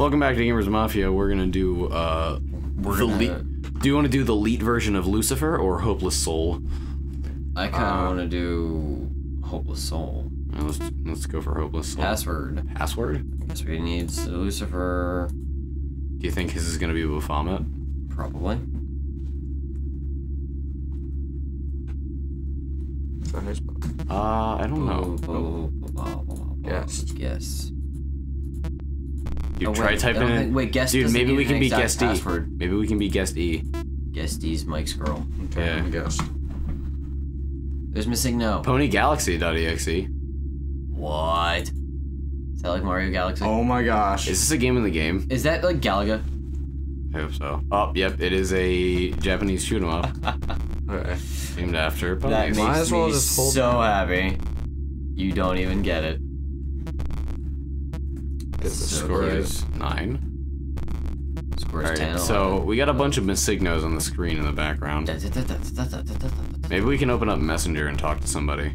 Welcome back to Gamers Mafia. We're gonna do uh We're the gonna- le- Do you want to do the lead version of Lucifer or Hopeless Soul? I kind of want to do Hopeless Soul. Uh, let's let's go for Hopeless Soul. Password. Password? Guess we need Lucifer. Do you think his is gonna be Baphomet? Probably. Is his book? Uh, I don't know. Oh, oh, Dude, Oh, try wait, I typing don't in. wait, guess Dude, maybe we can be exact guest E. Maybe we can be guest E. Guest D's Mike's girl. Okay, Yeah. let me guess. There's missing no. PonyGalaxy.exe. What? Is that like Mario Galaxy? Oh my gosh. Is this a game in the game? Is that like Galaga? I hope so. Oh, yep, it is a Japanese shoot 'em up okay. named after. That ponies. makes Might as well me just hold so on. happy. You don't even get it. Get the So score cute. is. Nine. Scores All 10. right, so we got a bunch of MissingNos on the screen in the background. Maybe we can open up Messenger and talk to somebody.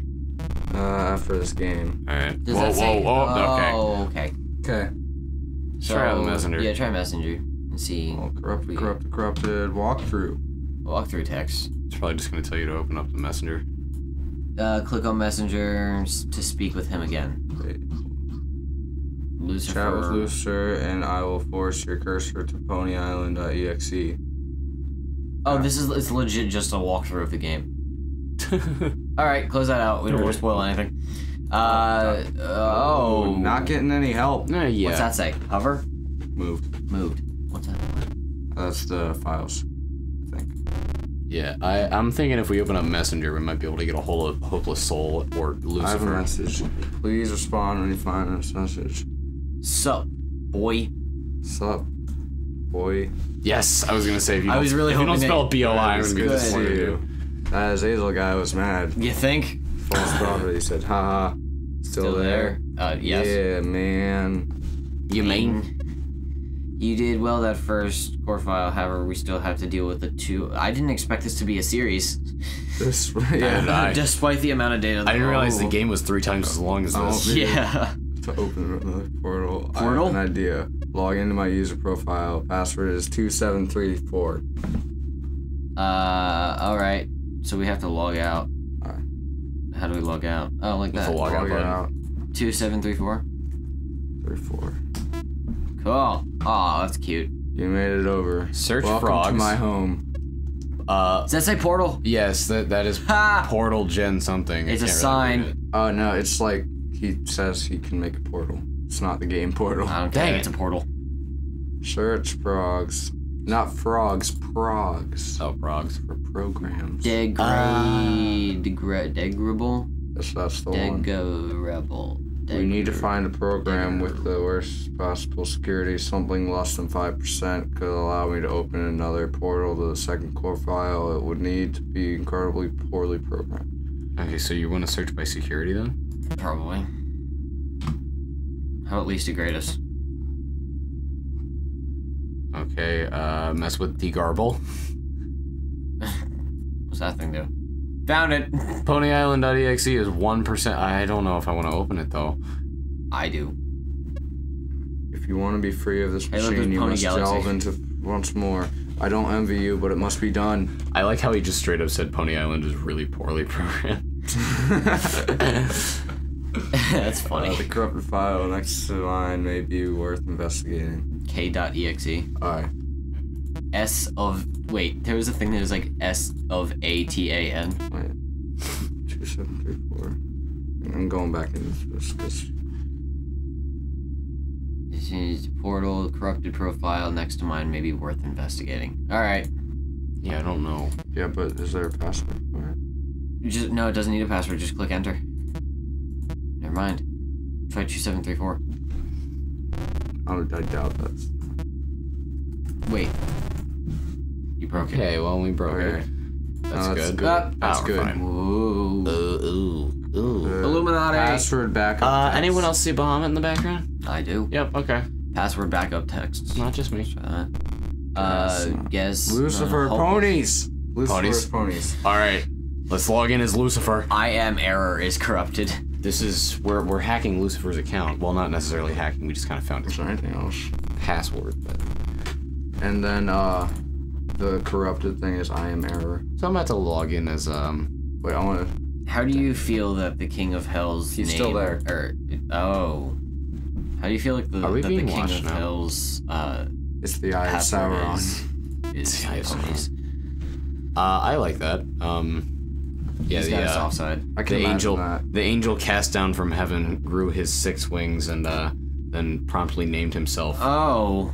Uh, after this game. All right. Does whoa, that whoa, say? whoa. Okay. Oh, okay. Okay. Let's try out Messenger. Yeah, try Messenger and see. Well, corrupted, corrupted, corrupted. Walkthrough. Walk through text. It's probably just gonna tell you to open up the Messenger. Uh, click on Messenger to speak with him again. Wait. Lucifer. Chat with Lucifer, and I will force your cursor to Pony Island.exe. Oh, this is it's legit just a walkthrough of the game. All right, close that out. We don't want to spoil anything. Uh oh. Not getting any help. Uh, yeah. What's that say? Hover. Moved. Moved. What's that? That's the files. I think. Yeah, I, I'm thinking if we open up Messenger, we might be able to get a hold of Hopeless Soul or Lucifer. I have a Lucifer. message. Please respond when you find this message. Sup, boy. Sup, boy. Yes, I was gonna say if you I was really if you don't hoping spell that- B O I, I'm gonna be good to see disappointed. you. That Azazel guy was mad. You think? False prophet. He said, "Ha Still, Still there. there? Uh, yes. Yeah, man. You mean? You did well that first core file, however, we still have to deal with the two. I didn't expect this to be a series. This, yeah. I- Despite the amount of data. I didn't realize the Oh. game was three times as long as Oh, this. Yeah. To open another portal. I Portal? have an idea. Log into my user profile. Password is 2734. Uh, alright. So we have to log out. Alright. How do we log out? Oh, like With that. the log out Log out. 2734? 34. Cool. Aw, that's cute. You made it over. Search Welcome frogs. to my home. Uh, Does that say portal? yes, that that is Ha! Portal Gen something. It's a really sign. it. Oh no, it's like he says he can make a portal. It's not the game portal. I don't Dang care. It's a portal. Search frogs. Not frogs, progs. Oh, frogs. For programs. Degrade. Ah. degra- degradable? Yes, that's the one. Degradable. We need to find a program with the worst possible security. Something less than 5% could allow me to open another portal to the second core file. It would need to be incredibly poorly programmed. Okay, so you want to search by security then? Probably. How at least degrade us? Okay, uh, mess with degarble. What's that thing do? Found it! PonyIsland.exe is 1%. I don't know if I want to open it though. I do. If you want to be free of this Hey, machine, there's you must Galaxy. delve into once more. I don't envy you, but it must be done. I like how he just straight up said Pony Island is really poorly programmed. That's Uh, funny. the corrupted file next to mine may be worth investigating. K.exe. Alright. S of. Wait, there was a thing that was like S of A T A N. Wait. 2734. I'm going back into this because This is portal, corrupted profile next to mine may be worth investigating. Alright. Yeah, I don't know. Yeah, but is there a password for it? You Just, no, it doesn't need a password, just click enter. Never mind. Try 2734. I, I doubt that's. Wait. You broke it. Okay, well, we broke Okay. it. That's, No, that's good. good. Ah, That's we're good. fine. Whoa. Ooh, ooh, ooh. Uh, Illuminati. Password backup. Uh, text. anyone else see Bahamut in the background? I do. Yep, okay. Password backup texts. Not just me. Uh, uh, guess. Lucifer uh, ponies. Lucifer's Ponies? ponies. Alright, let's log in as Lucifer. I am error is corrupted. this is we're we're hacking Lucifer's account. Well, not necessarily hacking. We just kind of found Is his there anything else? password. But And then uh, the corrupted thing is I am error. so I'm about to log in as um. Wait, I want to. How do you feel that the King of Hell's He's name, still there. Or oh, how do you feel like the Are we that the being King watched of now? Hell's uh, It's the Eye of password Sauron. is, is the Eye of Sauron. Uh, I like that. Um. Yeah, He's the, got a uh, soft side. I can the angel that. the angel cast down from heaven grew his six wings and uh then promptly named himself Oh,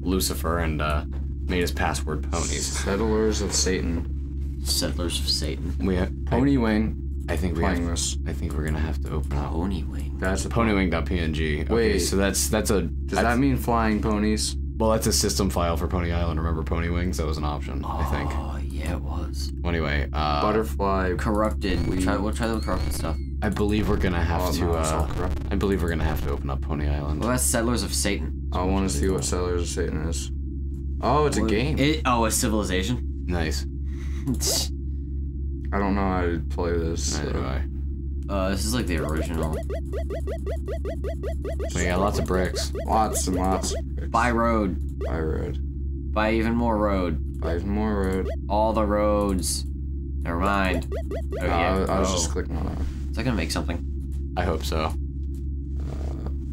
Lucifer and uh made his password ponies. Settlers of Satan. Settlers of Satan. We have, Pony Wing I think we have, this. I think we're gonna have to open up Pony Wing. That's a ponywing.png. Okay, Wait. so that's that's a Does that's, that mean flying ponies? well that's a system file for Pony Island. Remember Pony Wings? That was an option, I think. Yeah, it was Well, anyway, uh Butterfly. corrupted. We try. We'll try the corrupted stuff. I believe we're gonna have Oh, to no, uh corrupt. I believe we're gonna have to open up Pony Island. Well, that's Settlers of Satan. I want to see what Settlers of Satan is. Oh, it's a game. It, oh, a civilization. Nice. I don't know how to play this. Neither do I. Uh, this is like the original. We got lots of bricks. Lots and lots. By road. By road. By even more road. By more road. All the roads. Never mind. Oh Uh, yeah. I, I was oh. just clicking on that. Is that gonna make something? I hope so.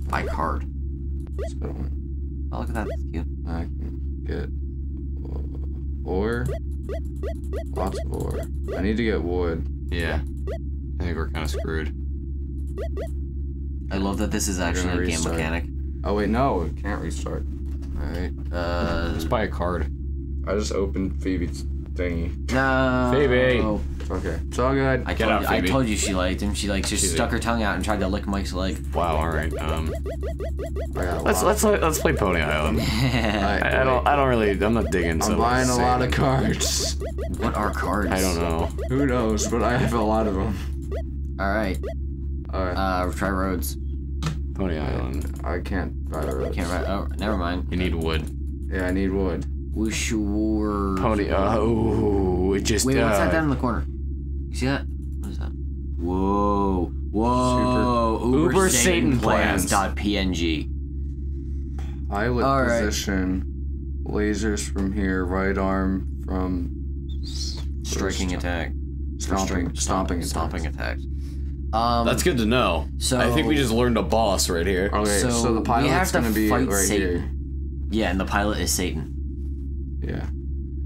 By card. So Oh, look at that. That's cute. I can get uh, ore. Lots of ore. I need to get wood. Yeah. I think we're kind of screwed. I love that this is actually a game mechanic. Oh wait, no, it can't restart. Alright. Uh. Let's buy a card. I just opened Phoebe's thingy. No. Phoebe. Okay, it's all good. I Get told, out, you, I Phoebe. told you she liked him. She like just She did. stuck her tongue out and tried to lick Mike's leg. Wow. All right. Um. I got a Let's let's let's play Pony Island. Alright, I, I don't I don't really I'm not digging. I'm so buying a lot of cards. what are cards? I don't know. Who knows? But I have a lot of them. All right. Alright. Uh, try roads. Pony Island. I can't buy roads. I Can't write. Oh, never mind. You need wood. Yeah, I need wood. Wish you were. Pony. Oh, it just. Wait, what's that uh, down in the corner? You see that? What is that? Whoa. Whoa. Uber, Uber Satan, Satan plans. plans. Dot PNG. Pilot All right. position. Lasers from here. Right arm from. Striking first- attack. Stomping. Stomping. Stomping attack. attack. Um. That's good to know. So I think we just learned a boss right here. Okay, so, So the we pilot's have to gonna be fight right Satan. Yeah, and the pilot is Satan. Here.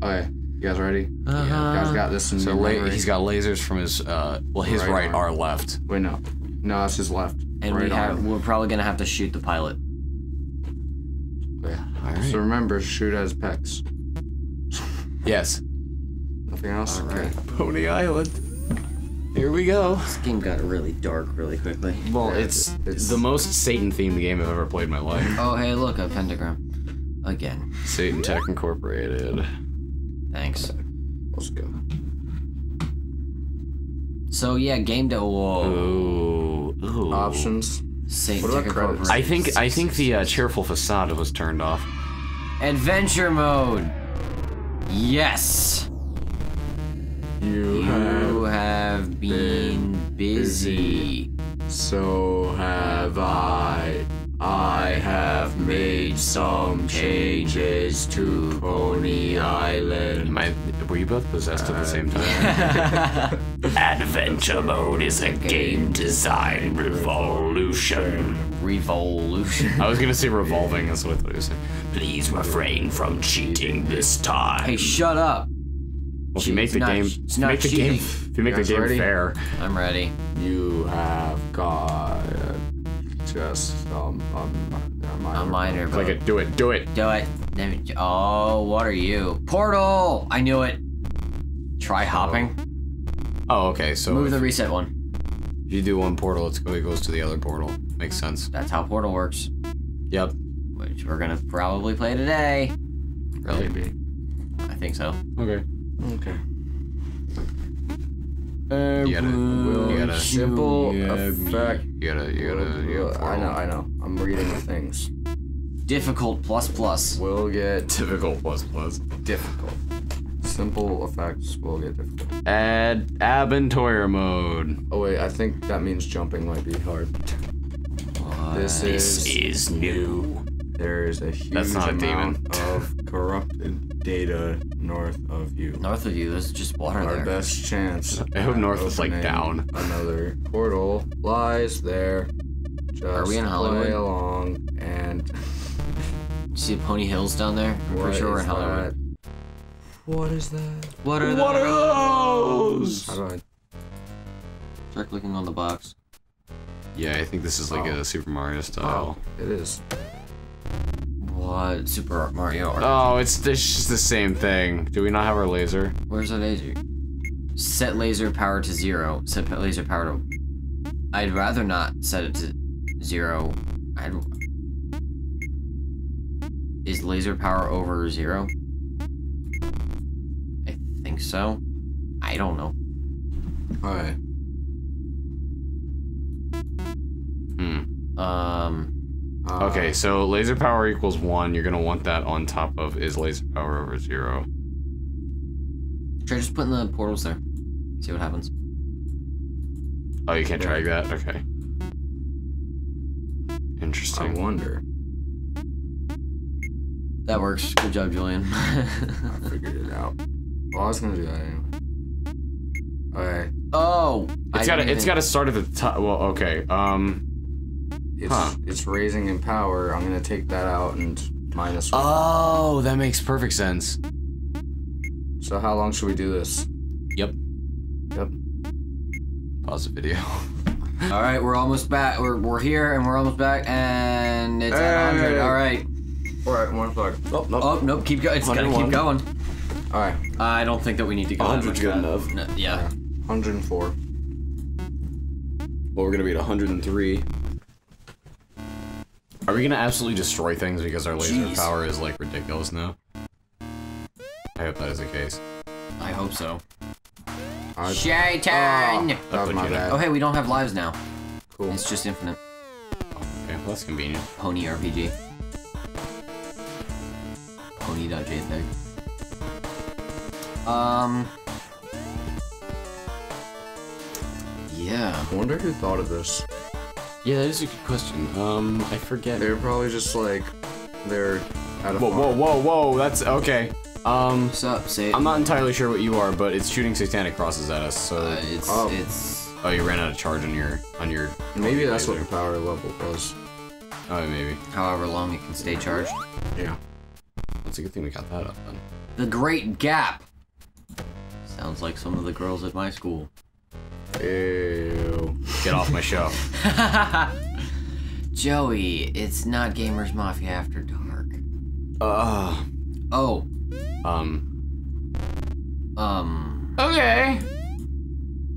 Yeah. Okay, you guys ready? Uh-huh. You guys got this in So la- he's got lasers from his uh well his Right right, arm. our left. Wait, no. No, it's his left. And right we have arm. we're probably gonna have to shoot the pilot. Yeah. All right. So remember, shoot as pecs. yes. Nothing else. All right. Pony Island. Here we go. This game got really dark really quickly. Well, Yeah, it's, it's- the most Satan themed game I've ever played in my life. Oh hey, look a pentagram. Again. Satan Tech Incorporated. Thanks. Let's go. So yeah, game to whoa. Ooh. Ooh. Options. Satan What Tech credits? I think I think the uh, cheerful facade was turned off. Adventure mode. Yes. You You have been busy. So have I. I have made some changes to Pony Island. Am I, were you both possessed at the same time? Adventure mode is a game design revolution. Revolution. I was gonna say revolving, that's what I thought you were saying. Please refrain from cheating this time. Hey, shut up. Well, if you make the not- game, if you not make the game, if you make the game ready? fair, I'm ready. You have got just um um a minor. A minor, like but it, do it, do it. do it. Oh, what are you? Portal! I knew it. Try hopping. Oh, okay. So Move the reset one. if you do one portal, it's go- it goes to the other portal. Makes sense. That's how Portal works. Yep. Which we're gonna probably play today. Really? Maybe. I think so. Okay. Okay. You gotta, you gotta, Simple effect. You gotta, you gotta, you gotta. I know, I know. I'm reading things. Difficult plus plus. We'll get Typical plus plus. difficult. simple effects will get difficult. Add Abentoyer mode. Oh wait, I think that means jumping might be hard. This This is is new. there is a huge That's not a demon. of corrupted data north of you. North of you, there's just water Our there. best chance. I hope north is, like, down. Another portal lies there. Just Are we in Hollywood? play Hollywood? along and See Pony Hills down there? I'm what pretty sure we're in is Hollywood. that? What is that? What are What are those? those? How do I? Start clicking on the box. Yeah, I think this is like Oh. a Super Mario style. Oh, it is. What? Super Mario. Art. Oh, it's, it's just the same thing. Do we not have our laser? Where's the laser? Set laser power to zero. Set laser power to. I'd rather not set it to zero. I'd. Is laser power over zero? I think so. I don't know. Alright. Uh, Okay, so laser power equals one. You're gonna want that on top of is laser power over zero. Try just putting the portals there. See what happens. Oh, you can't drag that? Okay. Interesting. I wonder. That works. Good job, Julian. I figured it out. Well, I was gonna do that anyway. Okay. oh. It's I gotta didn't it's even- gotta start at the top. Well, okay. Um. It's Huh. it's raising in power. I'm gonna take that out and minus one. Oh, that makes perfect sense. So how long should we do this? Yep. Yep. Pause the video. All right, we're almost back. We're, we're here and we're almost back, and it's at 100. All right. Alright, one o'clock. Oh, no. Oh nope, keep going. It's gotta keep going. Alright, I don't think that we need to go. that 100's good back. enough. No, yeah. 104. Well, we're gonna be at 103. Are we gonna absolutely destroy things because our laser Jeez. power is like ridiculous now? I hope that is the case. I hope so. I, Shaitan! that was my you. Oh hey, we don't have lives now. Cool. It's just infinite. Okay, well, that's convenient. Pony RPG. Pony.jpg. Um. Yeah. I wonder who thought of this. Yeah, that is a good question. Um, I forget. They're probably just like, they're at a Whoa, whoa, whoa, whoa! That's okay. Um, What's up? Say. I'm not entirely sure what you are, but it's shooting satanic crosses at us. So, Uh, it's Oh. it's. oh, you ran out of charge on your on your. Maybe that's what your power level was. Oh, maybe. However long it can stay charged. Yeah. That's a good thing we got that up then. The Great Gap. Sounds like some of the girls at my school. Ew. Get off my show. Joey, it's not Gamers Mafia After Dark. Uh, Oh, um. um, Okay.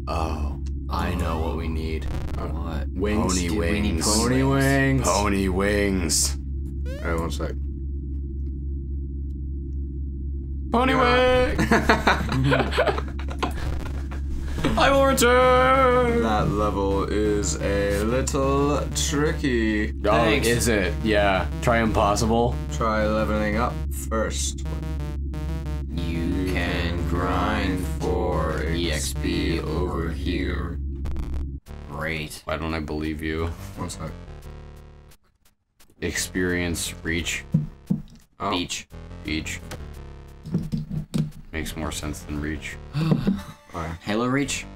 Oh, I know what we need. what? Wings. Pony Dude, wings. Pony wings. Pony wings. Alright, one sec. Pony wings. I will return. that level is a little tricky. Oh, is it? Yeah. Try impossible. Try leveling up first. You can grind for EXP over here. Great. Why don't I believe you? One sec. Experience reach. Oh. Beach. Beach. Makes more sense than reach. Alright. Halo Reach.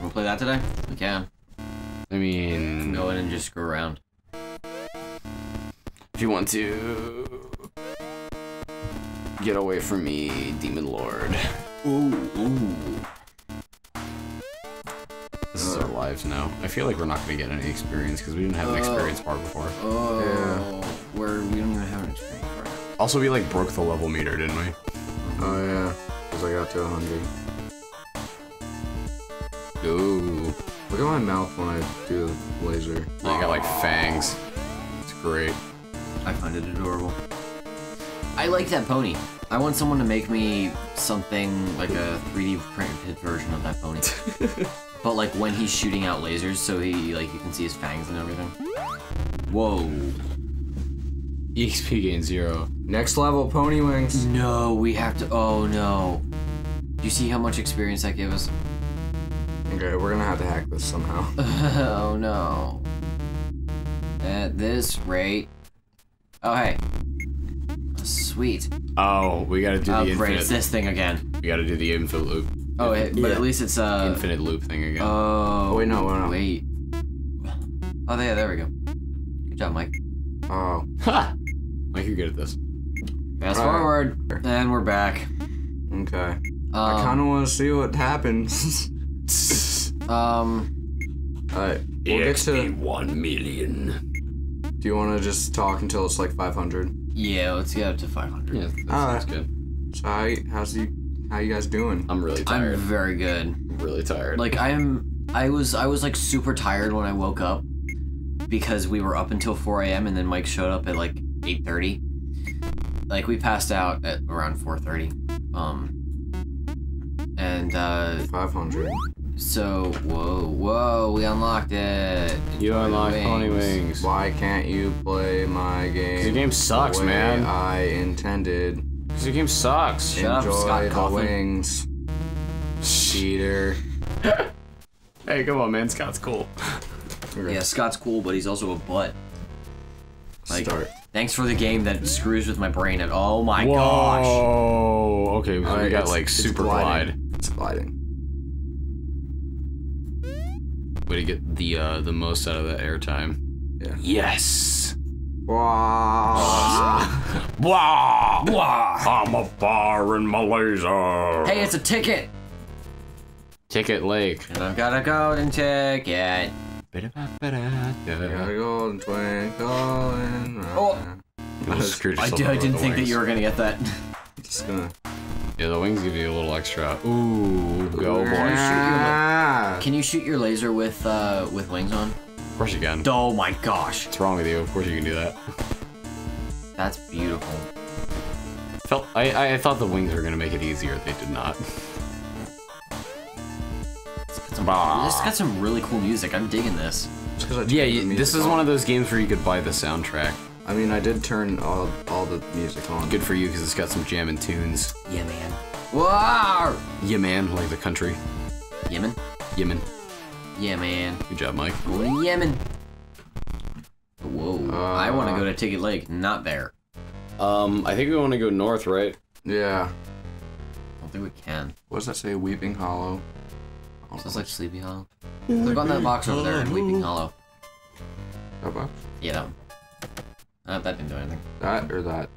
We'll play that today? We can. I mean, Go in and just screw around. if you want to get away from me, Demon Lord. Ooh, ooh. This is our lives now. I feel like we're not gonna get any experience because we didn't have an Oh. experience bar before. Oh, where we don't even have an experience for it. Also, we like broke the level meter, didn't we? Oh yeah. Because I got to 100. Ooh. Look at my mouth when I do the laser. You got like fangs. It's great. I find it adorable. I like that pony. I want someone to make me something like a 3D printed version of that pony. but like when he's shooting out lasers, so he like you can see his fangs and everything. Whoa. EXP gain zero. Next level pony wings. No, we have to. Oh no. Do you see how much experience that gave us? Okay, we're gonna have to hack this somehow. oh no. At this rate. Oh hey. Sweet. Oh, we gotta do the Oh great, it's this thing again. We gotta do the infinite loop. Oh, hey, but Yeah. at least it's uh. infinite loop thing again. Oh. wait, no, no. Wait. Oh, yeah, there we go. Good job, Mike. Oh, ha! Mike, you're good at this. Fast Alright. forward, and we're back. okay. Um, I kind of want to see what happens. um, Alright, we'll get to. one million. Do you want to just talk until it's like 500? yeah, let's get up to 500. Yeah, that Alright. sounds good. So how, how's you? How you guys doing? I'm really tired. I'm very good. I'm really tired. Like I'm, I was, I was like super tired when I woke up because we were up until 4 a.m. and then Mike showed up at like 8:30. Like we passed out at around 4:30. Um, and uh, 500. so whoa, whoa, we unlocked it. you Enjoy the unlock pony wings. Why can't you play my game? Your game sucks, the way man. I intended. Because your game sucks. Shut up, Enjoy Scott the Cawthon. wings. Cheater. Hey, come on, man. Scott's cool. Yeah, Scott's cool, but he's also a butt. Like, Start. Thanks for the game that screws with my brain. And oh my gosh, Whoa. Okay, so we Alright, got like super gliding. glide. It's gliding. Way to get the uh, the most out of that airtime. Yeah. Yes. Wow. Wow. I'm a bar in my laser. hey, it's a ticket, Ticket Lake. and I've got a golden ticket. Gotta go and twinkle in Oh. Screwed I, did, I didn't think that you were gonna get that. Just gonna. Yeah, the wings give you a little extra. Ooh, go boy. Can you shoot your laser with uh with wings on? Of course you can. Oh my gosh, What's wrong with you? Of course you can do that. that's beautiful. Felt I, I thought the wings were gonna make it easier. They did not. This got some really cool music. I'm digging this. Just 'cause I Yeah, you, this is on. one of those games where you could buy the soundtrack. I mean, I did turn all all the music on. Good for you because it's got some jamming tunes. Yeah, man. Whoa! Yeah, man, like the country. Yemen? Yemen. Yeah, man. Good job, Mike. Going to Yemen. Whoa. I want to Uh, go to Ticket Lake. Not there. Um, I think we want to go north, right? Yeah. I don't think we can. What does that say? Weeping Hollow. Sounds like Sleepy Hollow. Click on that box over there in Weeping Hollow. That box? Yeah, that one. Uh, that didn't do anything. That or that?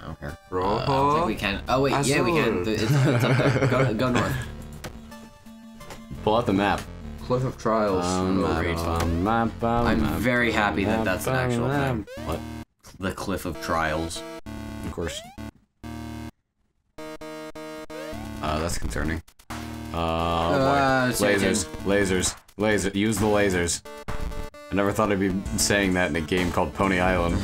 I don't care. Bro. Uh, I don't think we can. Oh, wait. I yeah, we can. It's, it's up there. Go, go north. Pull out the map. Cliff of Trials. Um, oh, I'm very happy that that's an actual thing. What? The Cliff of Trials. Of course. Uh, that's concerning. Uh, Uh, boy. say lasers, lasers, laser. Use the lasers. I never thought I'd be saying that in a game called Pony Island,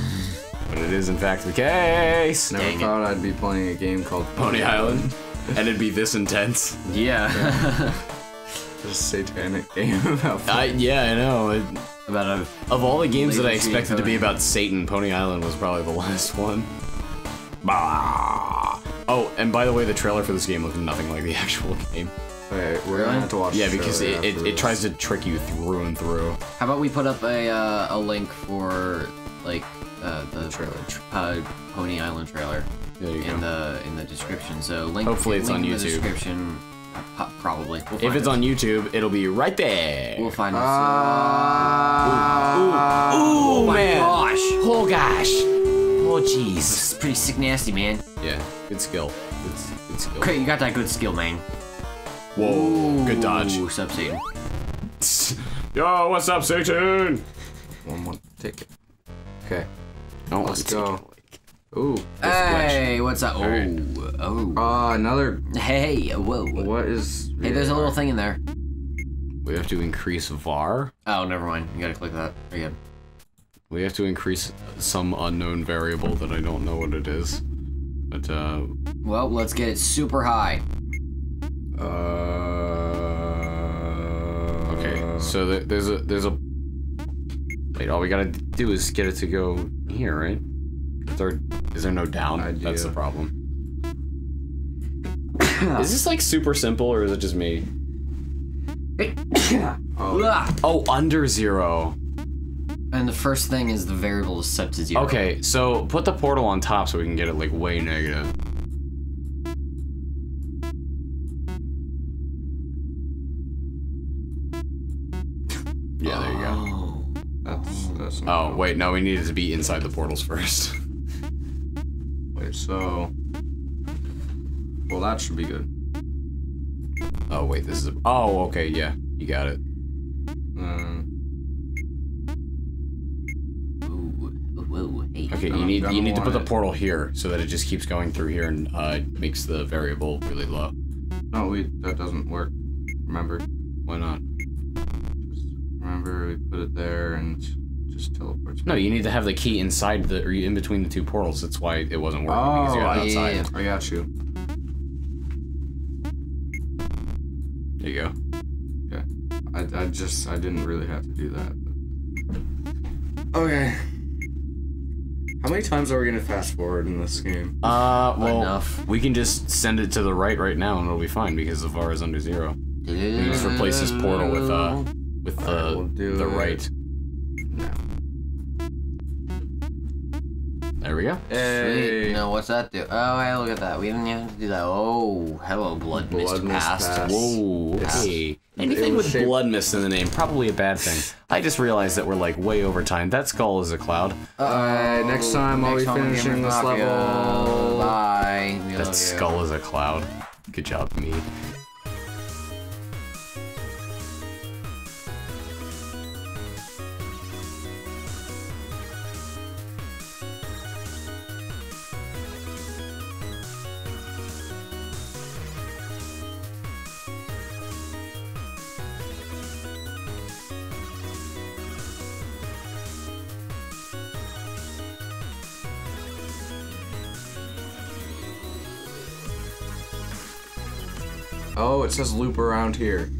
but it is in fact the case. Never Dang it. thought I'd be playing a game called Pony Island, and it'd be this intense. Yeah. This satanic game about. I yeah, I know. It, About a. of all the games that I expected to be about Satan, Pony Island was probably the last one. Bah. Oh, and by the way, the trailer for this game looked nothing like the actual game. Wait, we're Really? gonna have to watch. Yeah, the because trailer it, it, after it this. tries to trick you through and through. How about we put up a uh, a link for like uh, the trailer. tr- uh, Pony Island trailer There you in go. the in the description. So link. Hopefully it's link on in the YouTube. description. Uh, probably. We'll If it's it. on YouTube, it'll be right there. we'll find it. Ah. oh, my man. gosh. Oh gosh. Oh jeez. It's pretty sick, nasty, man. Yeah, good skill. Good, good skill. Okay, you got that good skill, man. Whoa, good dodge. Ooh, sub Satan. Yo, what's up, Satan? One more ticket. Okay. Oh, Let's go. Ooh. Hey, what's up? Oh, oh. Ah, another. Hey, whoa. What is? Hey, there's a little thing in there. We have to increase VAR. Oh, never mind. You gotta click that again. We have to increase some unknown variable that I don't know what it is. But, uh. Well, let's get it super high. Uh. Okay, so there, there's a. There's a. Wait, all we gotta do is get it to go here, right? Is there, is there no down? Idea. That's the problem. is this like super simple or is it just me? Ah! Oh, under zero. And the first thing is the variable is set to zero. Okay, so put the portal on top so we can get it like way negative. That's that's. Oh, wait, no, we needed to be inside the portals first. Wait, so. Well, that should be good. Oh, wait, this is a. Oh, okay, yeah, you got it. Um, hey. Okay, you need gonna you need to put the portal here so that it just keeps going through here and uh, makes the variable really low. no, we that doesn't work. Remember, Why not? just remember we put it there and just teleports. No, you need to have the key inside the or in between the two portals. That's why it wasn't working because Oh, you got I, outside. yeah. I got you. There you go. I, I just I didn't really have to do that. But... Okay. How many times are we gonna fast forward in this game? Uh, well, Enough. we can just send it to the right right now and it'll be fine because the var is under zero. We can just replace this portal with uh with the Alright, we'll the it. right. No. There we go. Sweet. No, what's that do? Oh, hey, look at that. We didn't even have to do that. Oh, hello, blood, Blood mist mist past. past. Whoa. It's- Hey. Anything with shaped- blood mist in the name, probably a bad thing. I just realized that we're like way over time. That skull is a cloud. Uh, Alright, oh, next time I'll be Next time on finishing this level. Bye. We love That you. skull is a cloud. Good job, me. Says loop around here.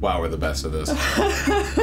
Wow, we're the best of this.